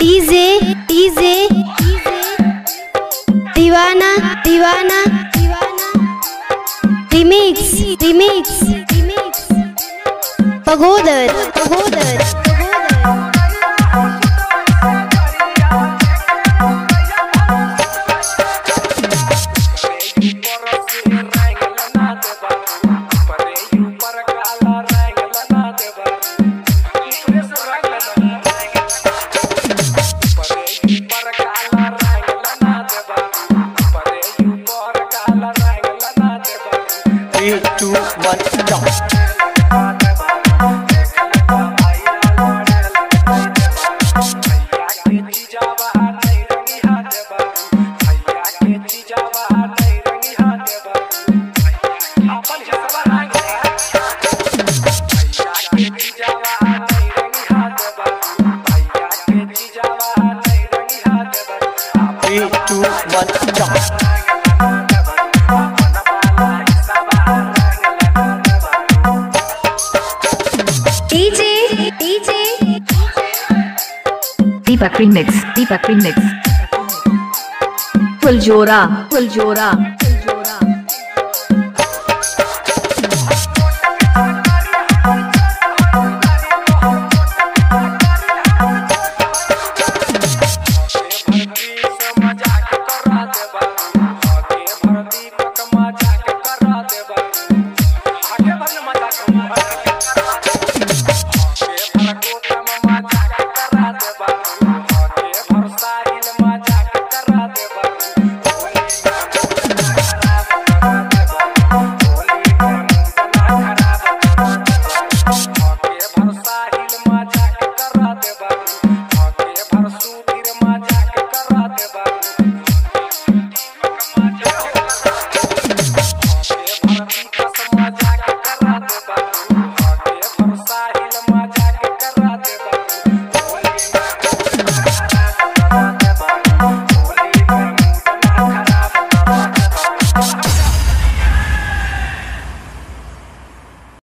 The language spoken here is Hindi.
डीजे डीजे दीवाना दीवाना रिमिक्स रिमिक्स पगोदर पगोदर। One, jump. Deepak Remix, Deepak Remix. Fuljora, Fuljora.